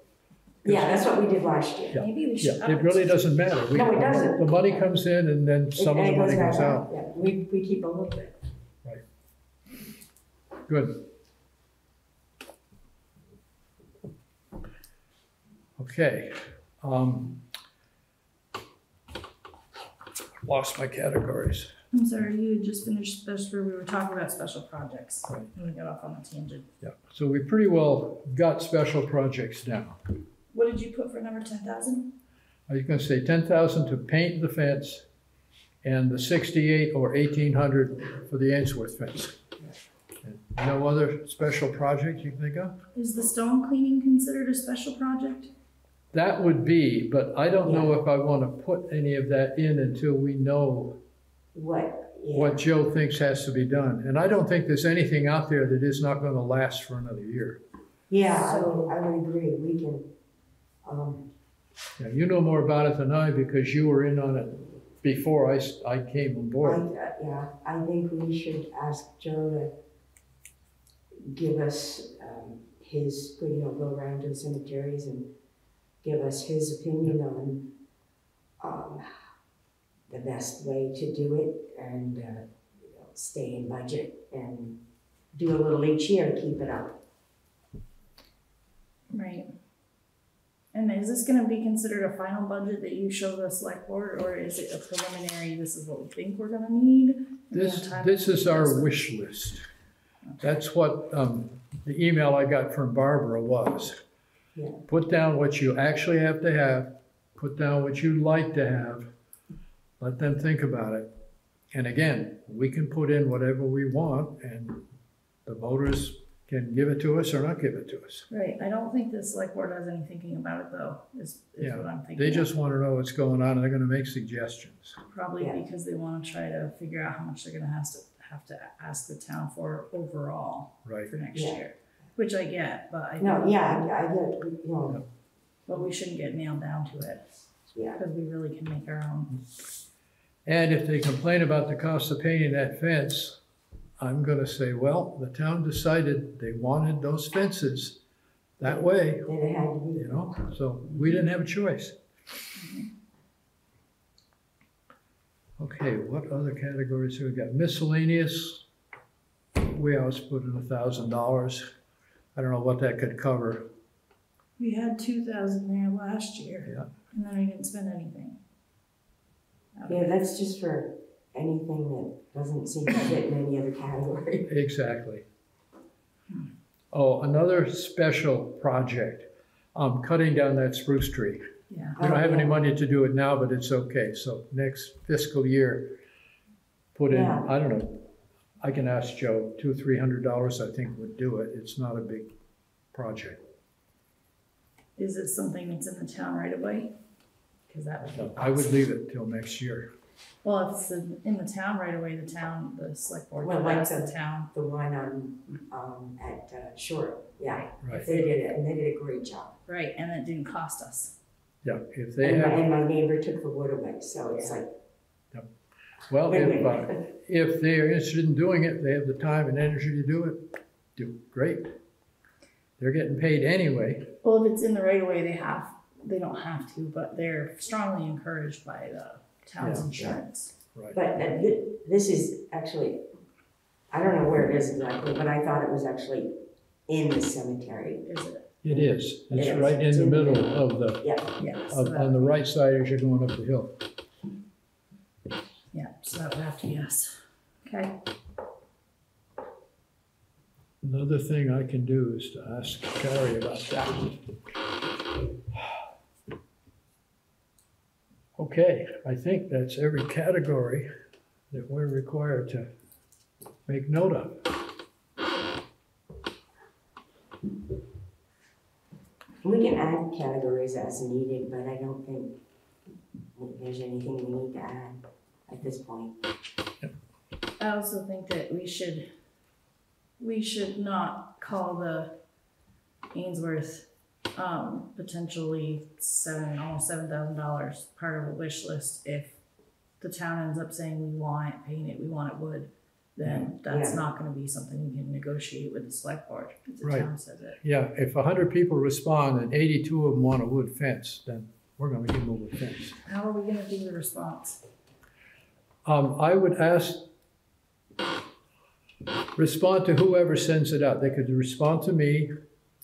Yeah, that's what we did last year. Maybe we should. Yeah, up it really doesn't matter. We- No, it doesn't. The money comes in and then some of the it money goes out. Yeah, we, we keep a little bit. Right. Good. Okay. um, Lost my categories. I'm sorry, you had just finished special, we were talking about special projects. And we got off on a tangent. Yeah, so we pretty well got special projects down. What did you put for number ten thousand? I was gonna say ten thousand to paint the fence and the sixty-eight or eighteen hundred for the Ainsworth fence. And No other special project you can think of? Is the stone cleaning considered a special project? That would be, but I don't know if I wanna put any of that in until we know What, yeah. what Joe thinks has to be done. And I don't think there's anything out there that is not gonna last for another year. Yeah, I So- would, I would agree, we can, um, Yeah, you know more about it than I because you were in on it before I, s- I came on I, board. uh, yeah, I think we should ask Joe to give us, um, his, you know, go around to the cemeteries and give us his opinion on, um, the best way to do it and, uh, you know, stay in budget and do a little each year to keep it up. Right. And is this gonna be considered a final budget that you show the select board, or is it a preliminary, this is what we think we're gonna need? and we have This, this is our adjustments? wish list. That's what, um, the email I got from Barbara was. Yeah. Put down what you actually have to have, put down what you'd like to have, let them think about it. And again, we can put in whatever we want and the voters can give it to us or not give it to us. Right, I don't think the select board has any thinking about it though, is, is Yeah, what I'm thinking. They just wanna know what's going on and they're gonna make suggestions. Probably Yeah. because they wanna try to figure out how much they're gonna have to, have to ask the town for overall Right. for next Yeah. year. Which I get, but I. No, think- yeah, I, I get, you know, But we shouldn't get nailed down to it, yeah, because we really can make our own. Mm-hmm. And if they complain about the cost of painting that fence, I'm gonna say, well, the town decided they wanted those fences that way, that it had to be. you know, so we didn't have a choice. Okay, what other categories have we got? Miscellaneous, we always put in a thousand dollars. I don't know what that could cover. We had two thousand there last year. Yeah. And then I didn't spend anything. Out of Yeah, that's just for anything that doesn't seem to fit in any other category. <laughs> Exactly. Oh, another special project, um, cutting down that spruce tree. Yeah, We don't have any Oh, money to do it now, but it's okay, so next fiscal year, put in, Yeah. I don't know, I can ask Joe, two, three hundred dollars, I think would do it, it's not a big project. is it something that's in the town right away? Cause that would be. I would leave it till next year. Well, if it's in in the town right away, the town, the select board Well, can like ask the the- town. The one on, um, at uh, Shore, yeah, Right, they did it, and they did a great job. Right, and it didn't cost us. yeah, if they And my, have, and my neighbor took the wood away, so it's like, well, if, uh, win-win. if they're interested in doing it, they have the time and energy to do it, do, great. They're getting paid anyway, Well, if it's in the right of way, they have, they don't have to, but they're strongly encouraged by the town's Yeah. insurance. right. But uh, thi- this is actually, I don't know where it is exactly, but I thought it was actually in the cemetery. Is it? It is, It it's is. right in It's the in middle middle. of the, Yeah, Yeah, so of, on the right side as you're going up the hill. yeah, so that would have to be us. Okay, Another thing I can do is to ask Carrie about that. Okay, I think that's every category that we're required to make note of. we can add categories as needed, but I don't think there's anything we need to add at this point. I also think that we should, we should not call the Ainsworth, um, potentially seven, almost seven thousand dollars part of a wish list if the town ends up saying we want it painted, we want it wood, then that's Yeah. not gonna be something we can negotiate with the select board, if the Right. town says it. Yeah, if a hundred people respond and eighty-two of them want a wood fence, then we're gonna give them a wood fence. How are we gonna do the response? Um, I would ask, respond to whoever sends it out. They could respond to me.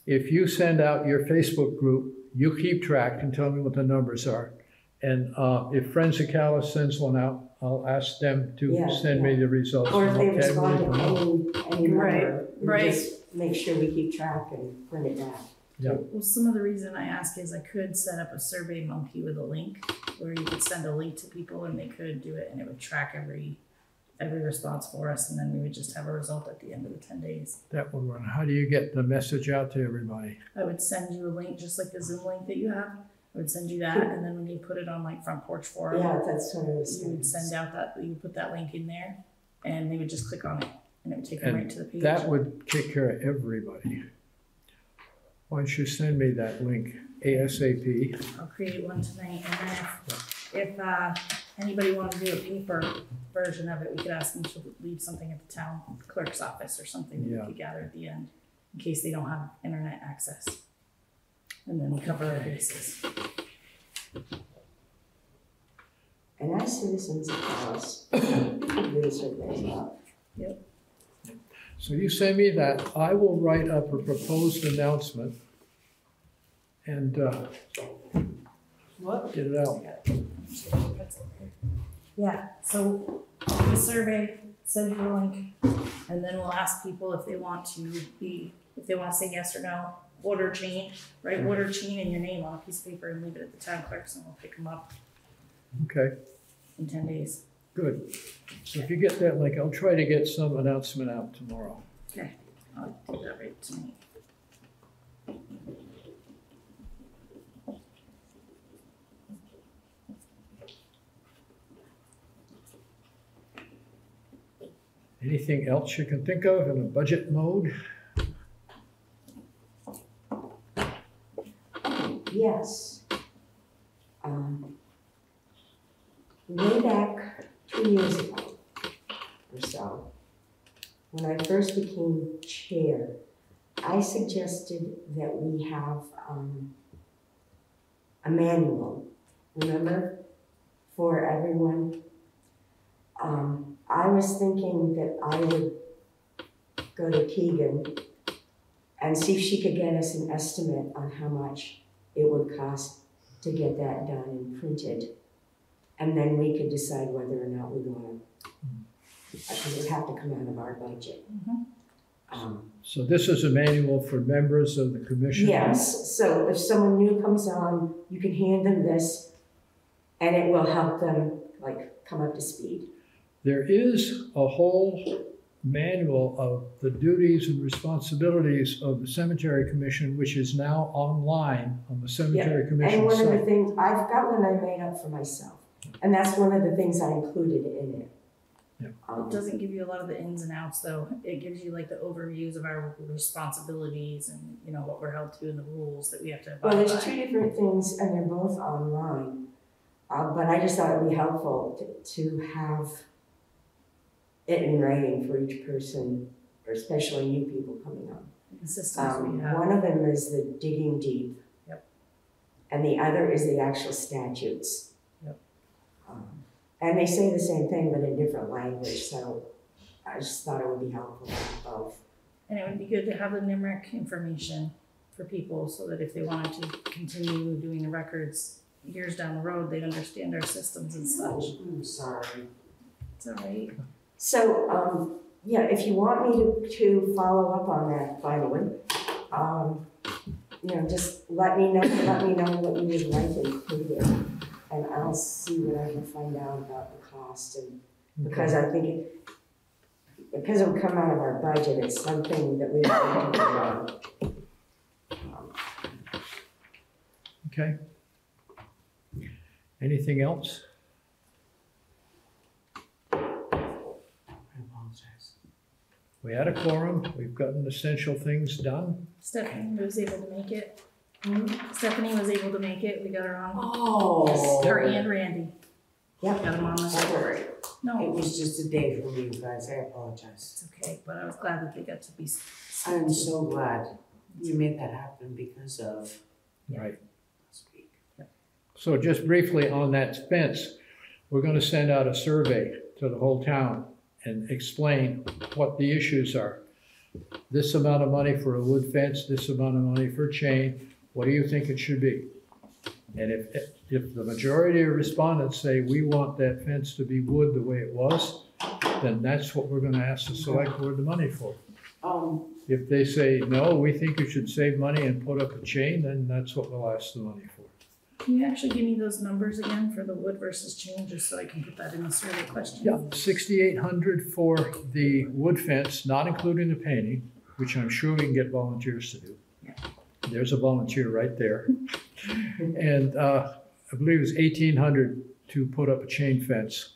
If you send out your Facebook group, you keep track and tell me what the numbers are. And, uh, if Friends of Calais sends one out, I'll ask them to Yeah, send me the results. Or if they Okay, respond to we'll- any, any Right, number, we right. just make sure we keep track and print it down. Well, some of the reason I ask is I could set up a survey monkey with a link where you could send a link to people and they could do it and it would track every every response for us and then we would just have a result at the end of the ten days. That would run. How do you get the message out to everybody? I would send you a link, just like the Zoom link that you have. I would send you that and then when you put it on like front porch forum, Yeah, that's what I was you would send out that, you would put that link in there and they would just click on it and it would take them And right to the page. That would take care of everybody. Why don't you send me that link ASAP? I'll create one tonight, and then if, if, uh, anybody wanted to do a paper version of it, we could ask them to leave something at the town clerk's office or something that Yeah. we could gather at the end, in case they don't have internet access. And then we cover our bases. And as citizens of Calais, do the survey as well. So you send me that, I will write up a proposed announcement and, uh, What? get it out. Yeah, so the survey, send you a link, and then we'll ask people if they want to be, if they wanna say yes or no. Order chain, write mm-hmm. order chain and your name on a piece of paper and leave it at the town clerk's and we'll pick them up Okay, in ten days. good. So if you get that link, I'll try to get some announcement out tomorrow. Okay, I'll do that right tonight. Anything else you can think of in a budget mode? Yes. Um, Way back two years ago or so, when I first became chair, I suggested that we have um, a manual, remember, for everyone. Um, I was thinking that I would go to Keegan and see if she could get us an estimate on how much it would cost to get that done and printed. And then we could decide whether or not we wanna, because it would have to come out of our budget. Mhm. Um, So this is a manual for members of the commission? Yes, so if someone new comes on, you can hand them this and it will help them like come up to speed. There is a whole manual of the duties and responsibilities of the cemetery commission, which is now online on the cemetery And commission one of the site. things, I've got one I made up for myself, and that's one of the things I included in it. Yeah. Um, It doesn't give you a lot of the ins and outs though. It gives you like the overviews of our responsibilities and, you know, what we're held to and the rules that we have to Well, abide there's two by. different things, and they're both online. Uh, but I just thought it'd be helpful to, to have it in writing for each person, or especially new people coming on. The systems we Um, have. one of them is the digging deep. Yep. And the other is the actual statutes. Yep. Um, And they say the same thing, but in different language, so I just thought it would be helpful to have both. And it would be good to have the NIMRIC information for people so that if they wanted to continue doing the records years down the road, they'd understand our systems and such. I'm sorry. It's all right. So, um, yeah, if you want me to, to follow up on that finally, um, you know, just let me know, let me know what you would like included. And I'll see what I can find out about the cost and, because I think it, because it would come out of our budget, it's something that we do on. Um, Okay. Anything else? I apologize. We had a quorum, we've gotten essential things done. Stephanie was able to make it. Stephanie was able to make it. We got her on. Oh. Her and Randy. Yep. Got them on the. That's No, It was just a day for me, you guys, I apologize. it's okay, but I was glad that they got to be. I'm so glad you made that happen because of Right. last week. So just briefly on that fence, we're gonna send out a survey to the whole town and explain what the issues are. This amount of money for a wood fence, this amount of money for chain, what do you think it should be? And if, if the majority of respondents say, we want that fence to be wood the way it was, then that's what we're gonna ask the select board the money for. Um, If they say, no, we think you should save money and put up a chain, then that's what we'll ask the money for. Can you actually give me those numbers again for the wood versus chain, just so I can put that in the survey question? Yeah, sixty-eight hundred for the wood fence, not including the painting, which I'm sure we can get volunteers to do. Yeah. There's a volunteer right there. And, uh, I believe it's eighteen hundred to put up a chain fence.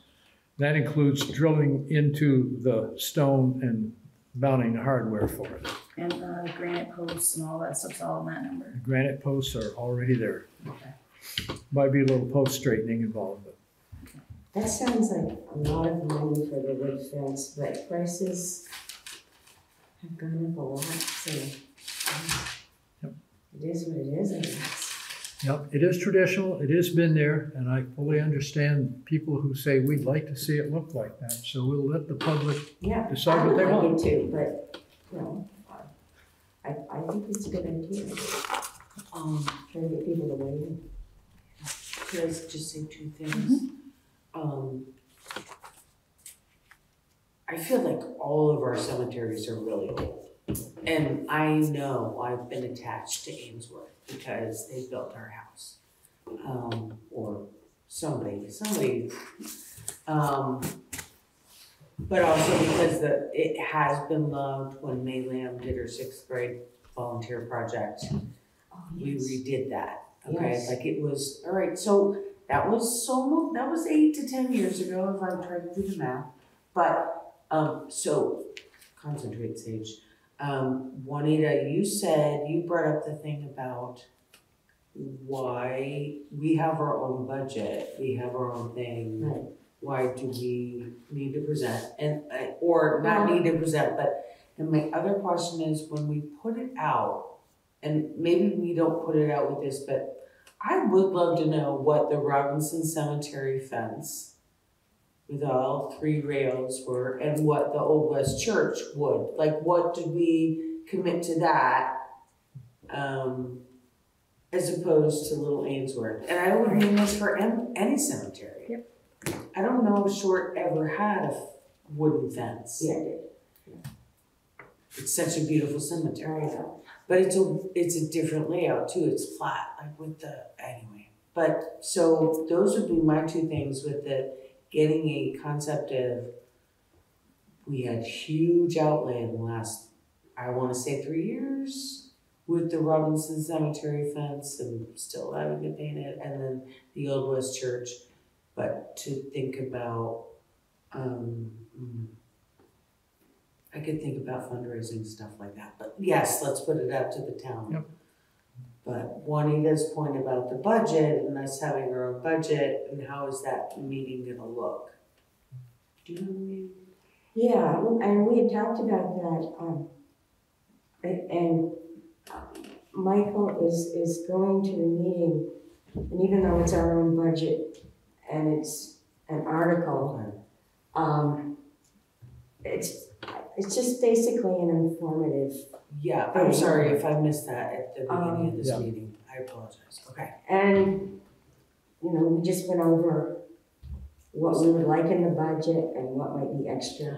That includes drilling into the stone and mounting the hardware for it. And uh, granite posts and all that stuff's all in that number. Granite posts are already there. Okay. Might be a little post straightening involved, but That sounds like a lot of money for the wood fence, but prices have gone up a lot, so. It is what it is, I guess. Yep, it is traditional, it has been there, and I fully understand people who say, we'd like to see it look like that. So we'll let the public, Yeah. Decide what they I would like it too, but, you know, I, I think it's a good idea. Um, Trying to get people to weigh in. Could I just say two things? Um, I feel like all of our cemeteries are really old. And I know I've been attached to Ainsworth because they built our house. Um, or somebody, somebody, um, but also because the, it has been loved when May Lamb did her sixth grade volunteer project Oh, we redid that, okay, Yes. like it was, alright, so that was so, mo- that was eight to ten years ago, if I'm trying to do the math. But, um, so, concentrate, Sage, um, Juanita, you said, you brought up the thing about why we have our own budget, we have our own thing. Right. Why do we need to present, and, uh, or not need to present, but, and my other question is, when we put it out, and maybe we don't put it out with this, but I would love to know what the Robinson Cemetery fence with all three rails were and what the Old West Church would, like what did we commit to that? Um, as opposed to Little Ainsworth, and I would mean this for an- any cemetery. Yep. I don't know if Short ever had a f- wooden fence. Yeah, it It's such a beautiful cemetery. I know. But it's a, it's a different layout too, it's flat, like with the, anyway. But, so those would be my two things with the, getting a concept of, we had huge outlay in the last, I wanna say three years with the Robinson Cemetery fence and still having to paint it, and then the Old West Church. But to think about, um, mm, I could think about fundraising, stuff like that, but yes, let's put it out to the town. Yep. But Juanita's point about the budget and us having our own budget and how is that meeting gonna look? Do you know what I mean? Yeah, well, and we had talked about that, um, a- and Michael is, is going to the meeting, and even though it's our own budget and it's an article, um, it's, it's just basically an informative, Yeah, I'm sorry if I missed that at the beginning of this Um, Yeah. meeting, I apologize, okay. and, you know, we just went over what we would like in the budget and what might be extra, Okay,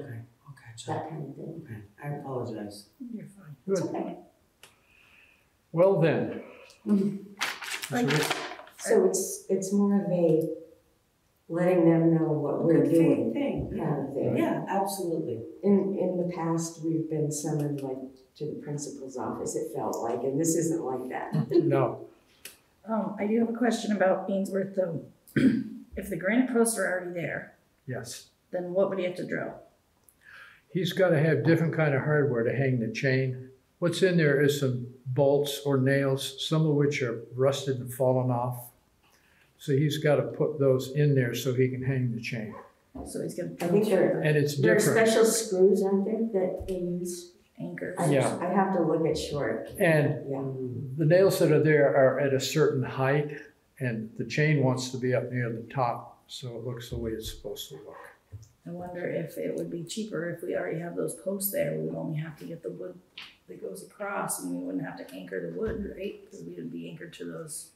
okay, so, that kind of thing. okay, I apologize. You're fine. It's Good. okay. Well then. Thank So- So it's, it's more of a letting them know what we're Good doing thing, yeah, kind of thing. yeah, absolutely. In, in the past, we've been summoned like to the principal's office, it felt like, and this isn't like that. <laughs> No, Um, I do have a question about Ainsworth though. <clears throat> If the granite posts are already there, yes. then what would he have to drill? He's gotta have different kind of hardware to hang the chain. What's in there is some bolts or nails, some of which are rusted and fallen off. So he's gotta put those in there so he can hang the chain. So he's gonna I think drill there, through And it's there are different. special screws, aren't there, that they use? the anchors. I, Yeah. I have to look at short, And yeah. the nails that are there are at a certain height and the chain wants to be up near the top, so it looks the way it's supposed to look. I wonder if it would be cheaper if we already have those posts there, we would only have to get the wood that goes across and we wouldn't have to anchor the wood, right? Because we would be anchored to those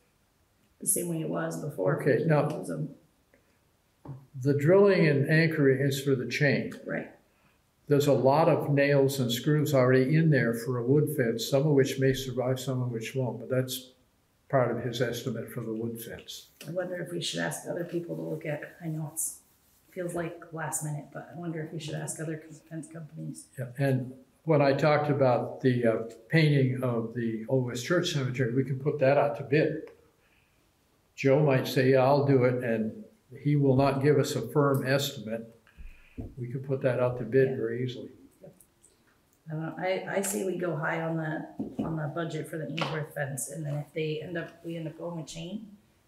the same way it was before. Okay, now- It was a- The drilling and anchoring is for the chain. Right, There's a lot of nails and screws already in there for a wood fence, some of which may survive, some of which won't, but that's part of his estimate for the wood fence. I wonder if we should ask other people to look at, I know it's, feels like last minute, but I wonder if we should ask other fence companies. Yeah, and when I talked about the uh, painting of the Old West Church Cemetery, we can put that out to bid. Joe might say, yeah, I'll do it, and he will not give us a firm estimate. We could put that out to bid very easily. I don't I, I say we go high on the, on the budget for the Ainsworth fence, and then if they end up, we end up going with chain,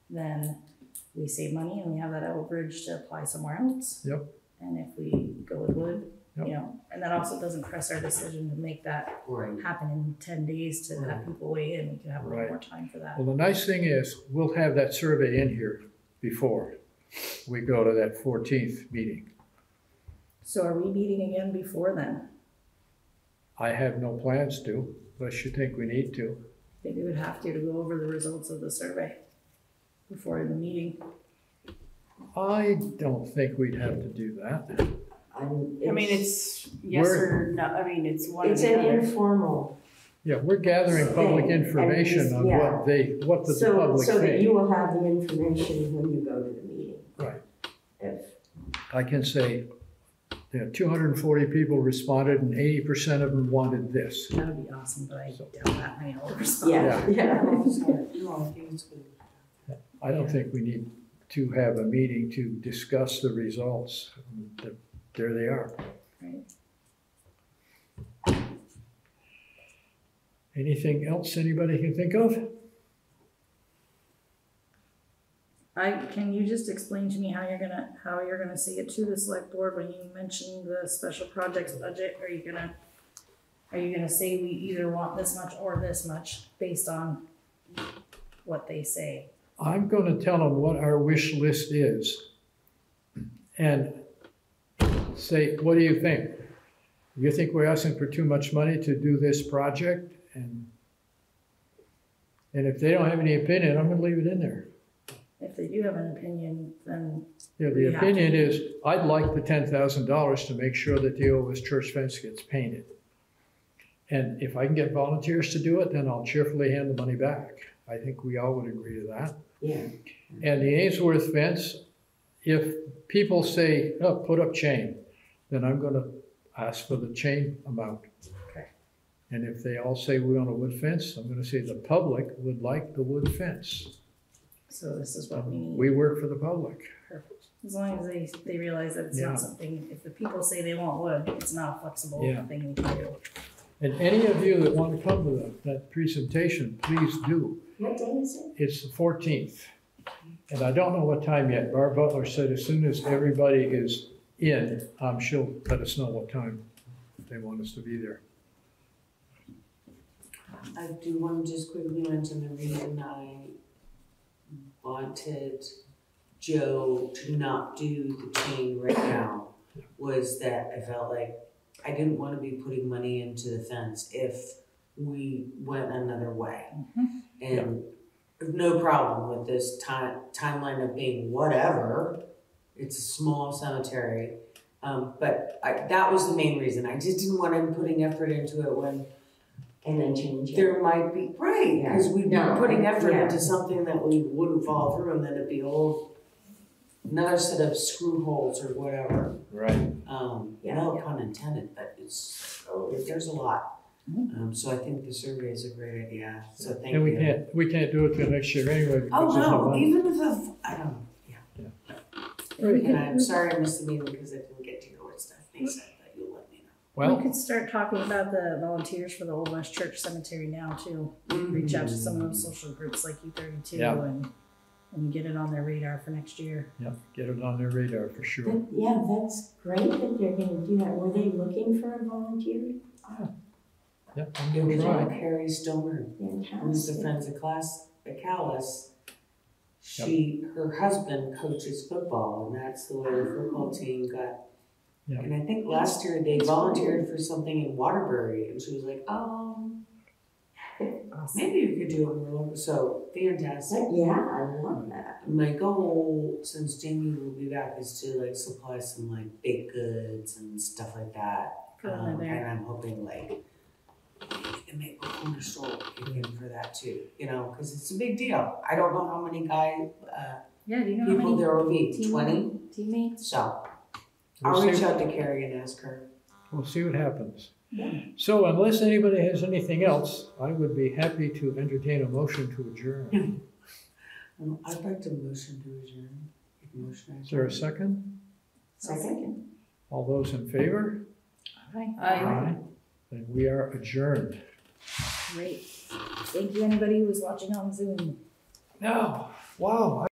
then we save money and we have that overage to apply somewhere else. Yep. And if we go with wood. You know, and that also doesn't press our decision to make that Right. happen in ten days to have people weigh in, we can have a little Right. more time for that. Well, the nice thing is, we'll have that survey in here before we go to that fourteenth meeting. So are we meeting again before then? I have no plans to, unless you think we need to. think we would have to, to go over the results of the survey before the meeting. I don't think we'd have to do that. I'm- I mean, it's yes or no, I mean, it's one or It's the an other. informal, Yeah, we're gathering public Thing, and information on yeah. what they, what the so, public so that you think. will have the information when you go to the meeting. Right. If, I can say, you know, two hundred and forty people responded and eighty percent of them wanted this. That would be awesome, but I So- doubt that many will <laughs> respond. yeah, yeah. No, sorry. No, I think it's good. I don't think we need to have a meeting to discuss the results. There they are. Right. Anything else anybody can think of? I, can you just explain to me how you're gonna, how you're gonna say it to the select board when you mentioned the special projects budget? Are you gonna, are you gonna say we either want this much or this much based on what they say? I'm gonna tell them what our wish list is. And say, what do you think? You think we're asking for too much money to do this project? And, and if they don't have any opinion, I'm gonna leave it in there. If they do have an opinion, then Yeah, the have to. opinion is, I'd like the ten thousand dollars to make sure that the Old West church fence gets painted. And if I can get volunteers to do it, then I'll cheerfully hand the money back. I think we all would agree to that. Yeah, And the Ainsworth fence, if people say, oh, put up chain, then I'm gonna ask for the chain amount. Okay. And if they all say we want a wood fence, I'm gonna say the public would like the wood fence. so this is what we need. We work for the public. As long as they, they realize that it's Yeah. not something, if the people say they want wood, it's not a flexible Yeah. thing we can do. And any of you that want to come to that, that presentation, please do. what day is it? It's the fourteenth. And I don't know what time yet. Barb Butler said as soon as everybody is in, um, she'll let us know what time they want us to be there. I do want to just quickly mention the reason I wanted Joe to not do the chain right now was that I felt like I didn't want to be putting money into the fence if we went another way. And no problem with this time, timeline of being whatever. It's a small cemetery. Um, but I, that was the main reason. I just didn't want him putting effort into it when And then change it. there might be, right, because we'd be putting effort yeah. into something that we wouldn't follow through and then it'd be a whole another set of screw holes or whatever. Right. Um, Yeah. no pun intended, but it's, oh, there's a lot. Um, so I think the survey is a great idea, so thank you. And we can't, we can't do it till next year anyway. Oh, no, even if, I don't, yeah. We And I'm sorry I missed the meeting because I didn't get to hear what Stephanie said, but you'll let me know. we Well, could start talking about the volunteers for the Old West Church Cemetery now too. Reach out to some of those social groups like U thirty-two Yeah. and, and get it on their radar for next year. yeah, get it on their radar for sure. But, yeah, that's great that they're gonna do that. Were they looking for a volunteer? Ah. Yeah, I'm It gonna was try. on Carrie Stoner. who's the Fantastic. friends of class the Calais, she, her husband coaches football, and that's the way the football team got. Yeah. And I think last year they volunteered for something in Waterbury, and she was like, um, Awesome. maybe you could do it in Orlando, so fantastic. Yeah, I love that. My goal, since Jamie will be back, is to like supply some like baked goods and stuff like that. Good Um, there. and I'm hoping like maybe the Maple Corner store will kick for that too, you know, because it's a big deal. I don't know how many guy, uh, Yeah, do you know how people many there will be, team- twenty, teammates? so We'll I'll see- reach out to Carrie and ask her. We'll see what happens. So unless anybody has anything else, I would be happy to entertain a motion to adjourn. <laughs> Um, I'd like to motion to adjourn. A Motion. Is there a second? Second. All those in favor? Aye. Then we are adjourned. Great. Thank you, anybody who was watching on Zoom. No, wow.